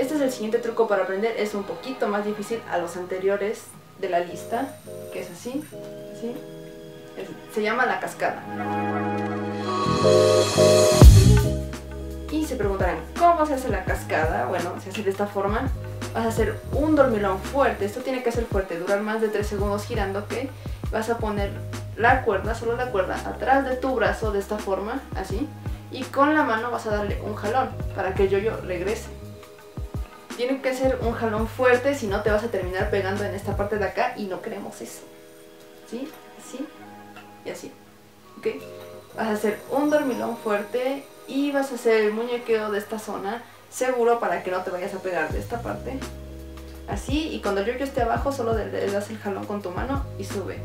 Este es el siguiente truco para aprender, es un poquito más difícil a los anteriores de la lista, que es así. Se llama la cascada. Y se preguntarán, ¿cómo se hace la cascada? Bueno, se hace de esta forma. Vas a hacer un dormilón fuerte, esto tiene que ser fuerte, durar más de 3 segundos girando, ¿ok? Vas a poner la cuerda, solo la cuerda, atrás de tu brazo de esta forma, así. Y con la mano vas a darle un jalón para que el yo-yo regrese tiene que ser un jalón fuerte, si no te vas a terminar pegando en esta parte de acá y no queremos eso. ¿Sí? Así y así. ¿Ok? Vas a hacer un dormilón fuerte y vas a hacer el muñequeo de esta zona seguro para que no te vayas a pegar de esta parte. Así, y cuando yo, yo esté abajo, solo le das el jalón con tu mano y sube.